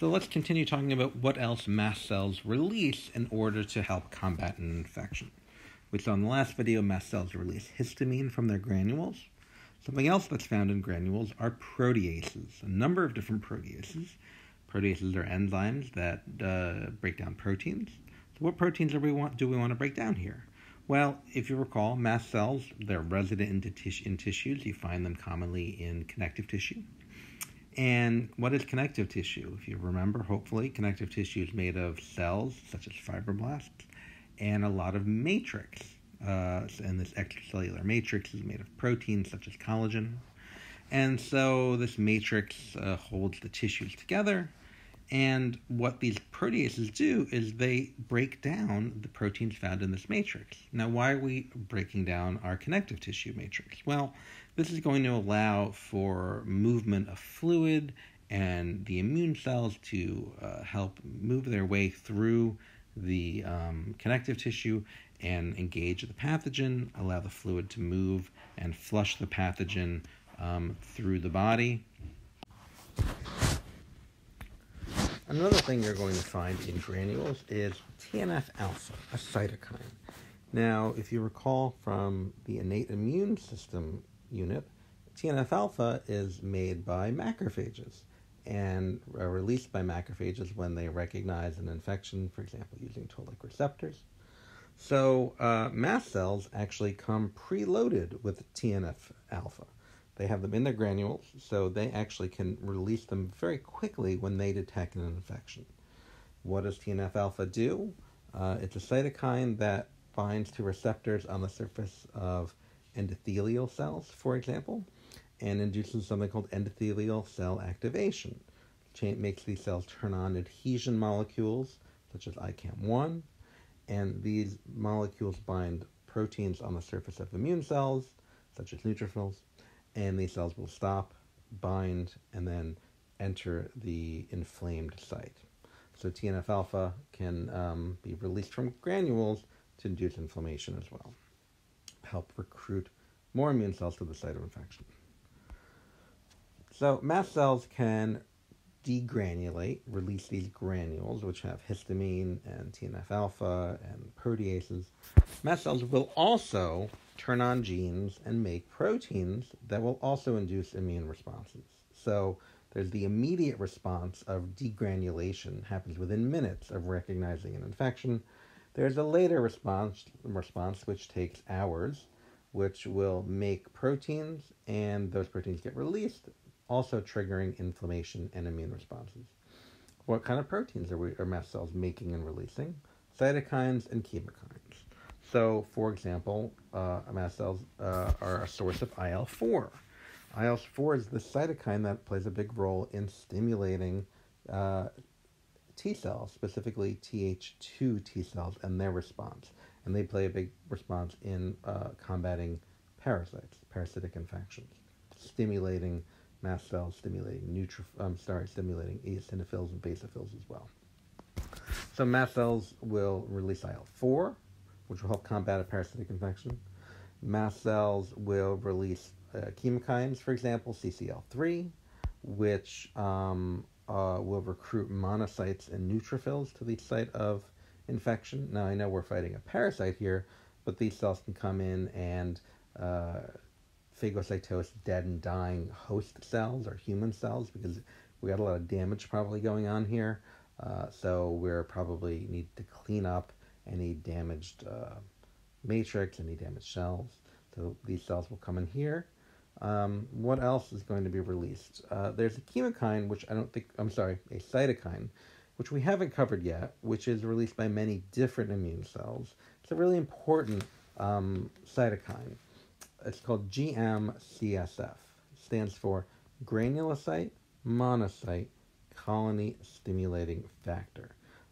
So let's continue talking about what else mast cells release in order to help combat an infection. We saw in the last video mast cells release histamine from their granules. Something else that's found in granules are proteases, a number of different proteases. Proteases are enzymes that uh, break down proteins. So what proteins do we want do we want to break down here? Well, if you recall, mast cells, they're resident in, tis- in tissues. You find them commonly in connective tissue. And what is connective tissue? If you remember, hopefully, connective tissue is made of cells such as fibroblasts and a lot of matrix. Uh, and this extracellular matrix is made of proteins such as collagen. And so this matrix uh, holds the tissues together. And what these proteases do is they break down the proteins found in this matrix. Now, why are we breaking down our connective tissue matrix? Well, this is going to allow for movement of fluid and the immune cells to uh, help move their way through the um, connective tissue and engage the pathogen, allow the fluid to move and flush the pathogen um, through the body. Another thing you're going to find in granules is TNF alpha, a cytokine. Now, if you recall from the innate immune system unit, TNF alpha is made by macrophages and are released by macrophages when they recognize an infection, for example, using toll-like receptors. So, uh, mast cells actually come preloaded with TNF alpha. They have them in their granules, so they actually can release them very quickly when they detect an infection. What does TNF alpha do? Uh, it's a cytokine that binds to receptors on the surface of endothelial cells, for example, and induces something called endothelial cell activation. It makes these cells turn on adhesion molecules, such as ICAM1, and these molecules bind proteins on the surface of immune cells, such as neutrophils, and these cells will stop, bind, and then enter the inflamed site. So TNF alpha can um, be released from granules to induce inflammation as well help recruit more immune cells to the site of infection. So mast cells can degranulate, release these granules, which have histamine and TNF alpha and proteases. Mast cells will also turn on genes and make proteins that will also induce immune responses. So there's the immediate response of degranulation, happens within minutes of recognizing an infection. There's a later response, response which takes hours, which will make proteins, and those proteins get released, also triggering inflammation and immune responses. What kind of proteins are, we, are mast cells making and releasing? Cytokines and chemokines. So, for example, uh, mast cells uh, are a source of IL 4. IL 4 is the cytokine that plays a big role in stimulating uh, T cells, specifically Th2 T cells, and their response. And they play a big response in uh, combating parasites, parasitic infections, stimulating mast cells, stimulating neutroph- um, sorry, stimulating eosinophils and basophils as well. So mast cells will release IL-4, which will help combat a parasitic infection. Mast cells will release uh, chemokines, for example, CCL3, which um, uh, will recruit monocytes and neutrophils to the site of infection. Now, I know we're fighting a parasite here, but these cells can come in and uh, phagocytose dead and dying host cells or human cells because we got a lot of damage probably going on here. Uh, so we're probably need to clean up any damaged uh, matrix, any damaged cells. So these cells will come in here um, what else is going to be released? Uh, there's a chemokine, which I don't think, I'm sorry, a cytokine, which we haven't covered yet, which is released by many different immune cells. It's a really important um, cytokine. It's called GM-CSF. It stands for granulocyte monocyte colony stimulating factor.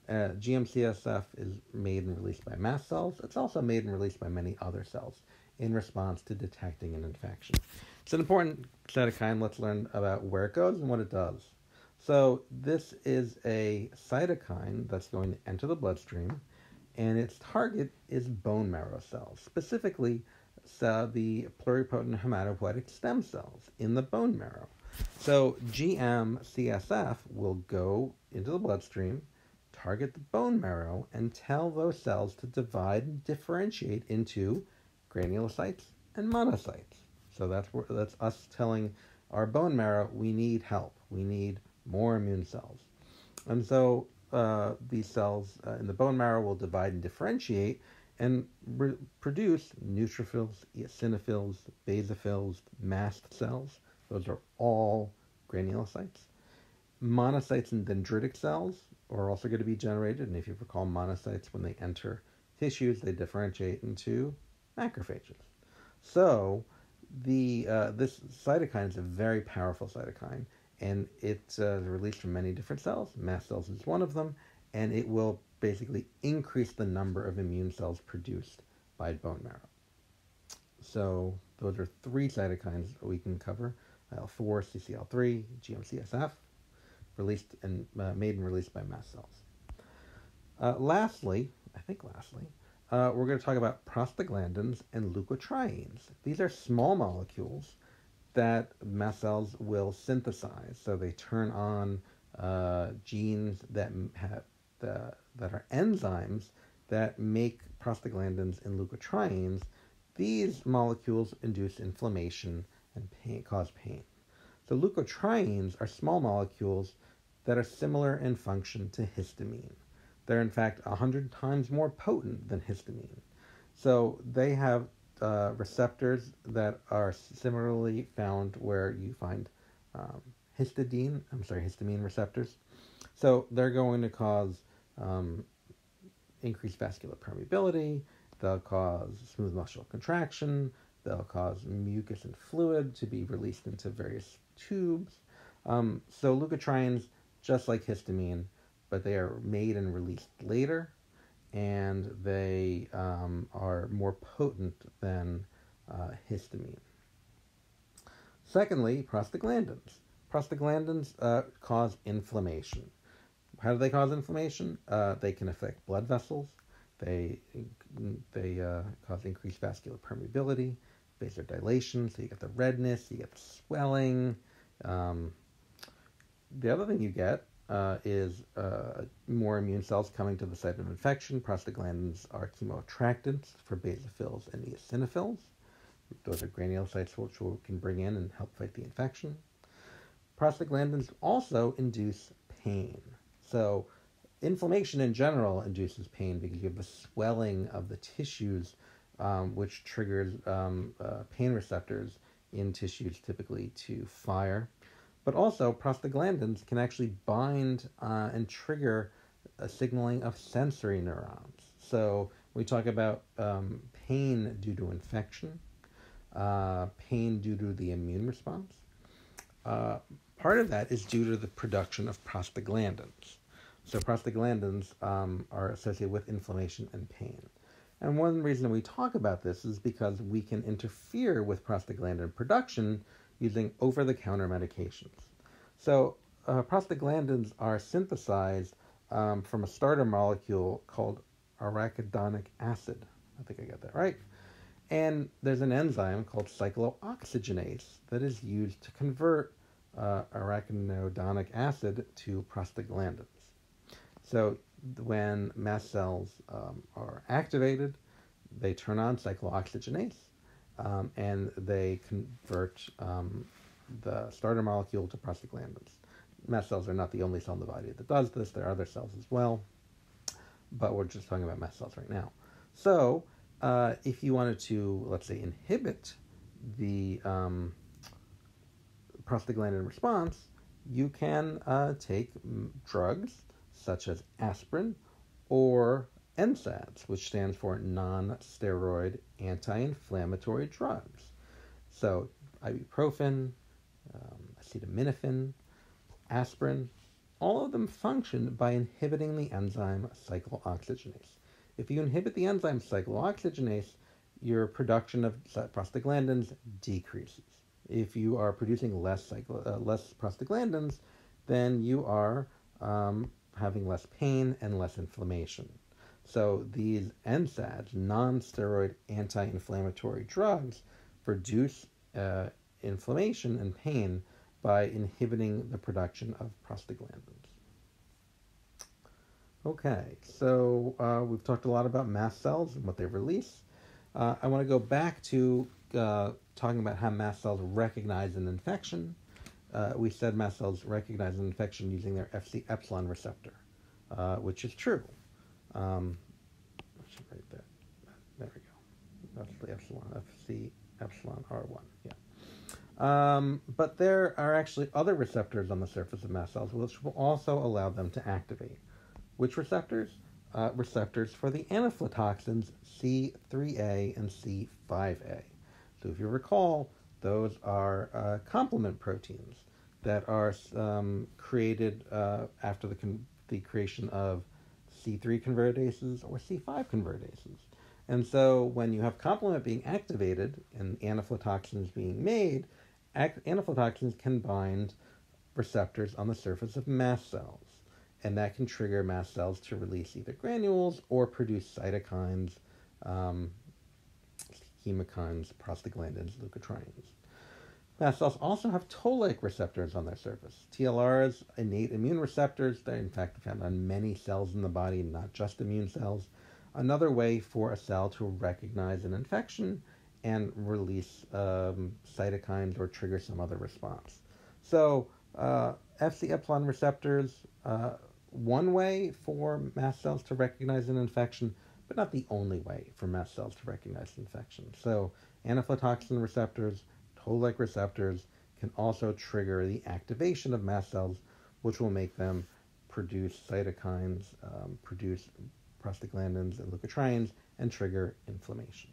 Uh, GM-CSF is made and released by mast cells. It's also made and released by many other cells in response to detecting an infection. It's an important cytokine. Let's learn about where it goes and what it does. So, this is a cytokine that's going to enter the bloodstream, and its target is bone marrow cells, specifically so the pluripotent hematopoietic stem cells in the bone marrow. So GM-CSF will go into the bloodstream, target the bone marrow, and tell those cells to divide and differentiate into granulocytes and monocytes. So that's that's us telling our bone marrow we need help. We need more immune cells. And so uh, these cells uh, in the bone marrow will divide and differentiate and re- produce neutrophils, eosinophils, basophils, mast cells. Those are all granulocytes. Monocytes and dendritic cells are also going to be generated, and if you recall, monocytes, when they enter tissues, they differentiate into macrophages. So, the uh, this cytokine is a very powerful cytokine, and it's uh, released from many different cells. Mast cells is one of them, and it will basically increase the number of immune cells produced by bone marrow. So those are three cytokines that we can cover: IL-4, CCL3, GM-CSF, released and uh, made and released by mast cells. Uh, lastly, I think lastly, uh, we're going to talk about prostaglandins and leukotrienes. These are small molecules that mast cells will synthesize. So they turn on uh, genes that have the, that are enzymes that make prostaglandins and leukotrienes. These molecules induce inflammation and pain, cause pain. So leukotrienes are small molecules that are similar in function to histamine. They're in fact 100 times more potent than histamine. So they have uh, receptors that are similarly found where you find um, histidine, I'm sorry, histamine receptors. So they're going to cause um, increased vascular permeability, they'll cause smooth muscle contraction, they'll cause mucus and fluid to be released into various tubes. Um, so leukotrienes, just like histamine, but they are made and released later, and they um, are more potent than uh, histamine. Secondly, prostaglandins. Prostaglandins uh, cause inflammation. How do they cause inflammation? Uh, they can affect blood vessels. They they uh, cause increased vascular permeability, vasodilation. So you get the redness, you get the swelling. Um, the other thing you get uh, is uh, more immune cells coming to the site of infection. Prostaglandins are chemoattractants for basophils and eosinophils. Those are granulocytes which we can bring in and help fight the infection. Prostaglandins also induce pain. So, inflammation in general induces pain because you have the swelling of the tissues, um, which triggers um, uh, pain receptors in tissues typically to fire. But also, prostaglandins can actually bind uh, and trigger a signaling of sensory neurons. So, we talk about um, pain due to infection, uh, pain due to the immune response. Uh, part of that is due to the production of prostaglandins. So, prostaglandins um, are associated with inflammation and pain. And one reason we talk about this is because we can interfere with prostaglandin production using over the counter medications. So, uh, prostaglandins are synthesized um, from a starter molecule called arachidonic acid. I think I got that right. And there's an enzyme called cyclooxygenase that is used to convert uh, arachidonic acid to prostaglandins. So, when mast cells um, are activated, they turn on cyclooxygenase um, and they convert um, the starter molecule to prostaglandins. Mast cells are not the only cell in the body that does this. There are other cells as well, but we're just talking about mast cells right now. So, uh, if you wanted to, let's say, inhibit the um, prostaglandin response, you can uh, take drugs such as aspirin or NSAIDs, which stands for non-steroid anti-inflammatory drugs. So ibuprofen, um, acetaminophen, aspirin, all of them function by inhibiting the enzyme cyclooxygenase. If you inhibit the enzyme cyclooxygenase, your production of prostaglandins decreases. If you are producing less cyclo, uh, less prostaglandins, then you are um, having less pain and less inflammation. So these NSAIDs, non-steroid anti-inflammatory drugs, reduce uh, inflammation and pain by inhibiting the production of prostaglandins. Okay, so uh, we've talked a lot about mast cells and what they release. Uh, I want to go back to uh, talking about how mast cells recognize an infection. Uh, we said mast cells recognize an infection using their Fc epsilon receptor, uh, which is true. Um, I should write that. There we go. That's the epsilon, Fc epsilon R1. Yeah. Um, but there are actually other receptors on the surface of mast cells which will also allow them to activate. Which receptors? Uh, receptors for the anaphytoxins C3A and C5A. So if you recall, those are uh, complement proteins that are um, created uh, after the, con- the creation of C3 convertases or C5 convertases. And so when you have complement being activated and anaphytoxins being made, anaphytoxins can bind receptors on the surface of mast cells. And that can trigger mast cells to release either granules or produce cytokines, um, chemokines, prostaglandins, leukotrienes. Mast cells also have toll-like receptors on their surface. TLRs, innate immune receptors, they're in fact found on many cells in the body, not just immune cells. Another way for a cell to recognize an infection and release um, cytokines or trigger some other response. So, uh, Fc epsilon receptors, uh, one way for mast cells to recognize an infection, but not the only way for mast cells to recognize infection. So, anaphytoxin receptors, toll-like receptors, can also trigger the activation of mast cells, which will make them produce cytokines, um, produce prostaglandins and leukotrienes, and trigger inflammation.